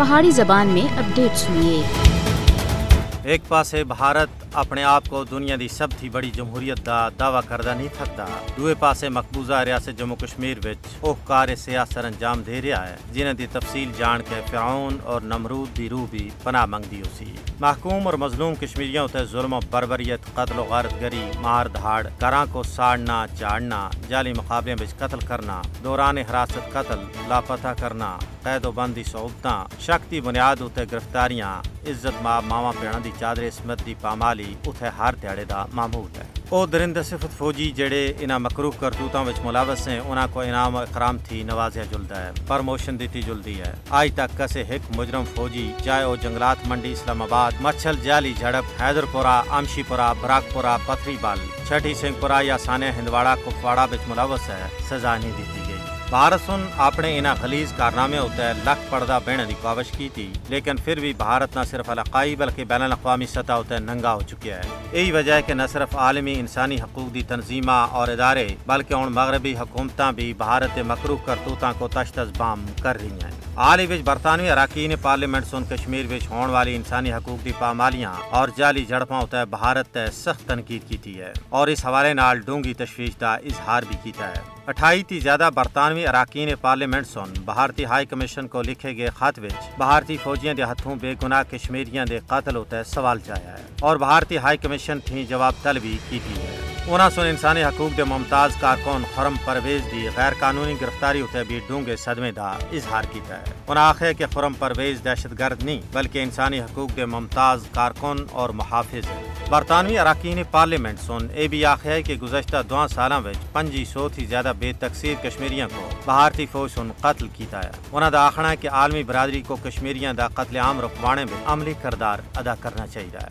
पहाड़ी जबान में अपडेट सुनिए एक पासे भारत ਆਪਣੇ ਆਪ ਕੋ ਦੁਨੀਆ ਦੀ ਸਭ ਤੋਂ ਬੜੀ ਜਮਹੂਰੀਅਤ ਦਾ ਦਾਵਾ ਕਰਦਾ ਨਹੀਂ ਥਕਦਾ ਦੂਏ ਪਾਸੇ ਮਕਬੂਜ਼ਾ ਰਿਆਸਤ ਜੰਮੂ ਕਸ਼ਮੀਰ ਵਿੱਚ ਉਹ ਕਾਰ ਸਿਆਸਤ ਅੰਜਾਮ ਦੇ ਰਿਹਾ ਹੈ ਜਿਨ੍ਹਾਂ ਦੀ ਤਫਸੀਲ ਜਾਣ ਕੇ ਫਿਰੌਨ ਔਰ ਨਮਰੂਦ ਦੀ ਰੂਹ ਵੀ ਪਨਾਹ ਮੰਗਦੀ ਹੋਸੀ महकूम और मजलूम कश्मीरियों उत्ते जुल्म बरबरीत कत्ल गारतगरी मार धाड़ घरों को साड़ना चाड़ना जाली मुकाबले में कत्ल करना दौरान हिरासत कत्ल लापता करना ਕੈਦੋਬੰਦੀ ਸਹੂਲਤਾਂ, ਸ਼ਕਤੀ ਬੁਨਿਆਦ ਉਤੇ ਗ੍ਰਿਫਤਾਰੀਆਂ, ਇੱਜ਼ਤ ਮਾਂ ਮਾਵਾ ਭੈਣਾਂ ਦੀ ਚਾਦਰ ਇਸਮਤ ਦੀ ਪਾਮਾਲੀ ਉਥੇ ਹਰ ਦਿਹਾੜੇ ਦਾ ਮਾਮੂਲ ਹੈ। ਉਹ ਦਰਿੰਦਰ ਸਿਫਤ ਫੌਜੀ ਜਿਹੜੇ ਇਹਨਾਂ ਮਕਰੂਹ ਕਰਤੂਤਾਂ ਵਿੱਚ ਮੁਲਾਵਸ ਨੇ ਉਹਨਾਂ ਕੋ ਇਨਾਮ ਇਕਰਾਮ ਥੀ ਨਵਾਜ਼ਿਆ ਜੁਲਦਾ ਹੈ, ਪ੍ਰਮੋਸ਼ਨ ਦਿੱਤੀ ਜੁਲਦੀ ਹੈ। ਅੱਜ ਤੱਕ ਕਸੇ ਇੱਕ ਮੁਜਰਮ ਫੌਜੀ, ਚਾਹੇ ਉਹ ਜੰਗਲਾਤ ਮੰਡੀ, ਇਸਲਾਮਾਬਾਦ, ਮੱਛਲ ਜਾਲੀ, ਝੜਪ, ਹੈਦਰਪੁਰਾ, ਆਮਸ਼ੀਪੁਰਾ, ਬਰਾਕਪੁਰਾ ਪਥਰੀਬਾਲ ਛਟੀ ਸਿੰਘਪੁਰਾ ਜਾਂ ਸਾਨੇ ਹਿੰਦਵਾੜਾ, ਕੁਪਵਾੜਾ ਵਿੱਚ ਮੁਲਾਵਸ ਹੈ, ਸਜ਼ਾ ਨਹੀਂ ਦਿੱਤੀ ਗਈ। भारत सुन अपने इन्हें खलीज कारनामे उत्ते लख पर्दा बहने की काविश की थी, लेकिन फिर भी भारत न सिर्फ़ इलाकाई बल्कि बैन अवी सतह उत्ते नंगा हो चुका है। यही वजह है कि न सिर्फ़ आलमी इंसानी हकूक की तनजीमा और इदारे, बल्कि हूँ मगरबी हुकूमत भी भारत के मकरूह करतूतों को तशतज बाम कर रही हैं। हाल ही बरतानवी अरकान पार्लीमेंट सुन कश्मीर होने वाली इंसानी हकूक की पामालियाँ और जाली झड़पों उत्ते भारत सख्त तनकीद की है और इस हवाले डूँगी तशवीश का इजहार भी किया है अठाई ती ज़्यादा बरतानवी अरकान पार्लीमेंट सुन भारतीय हाई कमीशन को लिखे गए खत विच भारतीय फौजियों के हथों बेगुनाह कश्मीरियों के कतल उत्ते सवाल चाया है और भारतीय हाई कमीशन थी जवाब तलबी की है उन्होंने सुन इंसानी हकूक के मुमताज़ कारकुन खुरम परवेज की गैर कानूनी गिरफ्तारी उते भी डूँगे सदमे का इजहार किया है। उन्होंने आखे कि खुरम परवेज दहशत गर्द नहीं बल्कि इंसानी हकूक के मुमताज़ कारकुन और मुहाफिज है। बरतानवी अरकान पार्लियामेंट सुन यह भी आखेआ है कि गुजशत दो साल पंजी सौ थी ज़्यादा बेतकसीर कश्मीरियों को भारतीय फौज सुन कत्ल किया है। उन्होंने आखना है कि आलमी बरदरी को कश्मीरिया का कत्लेआम रुकवाने में अमली किरदार अदा करना चाहिए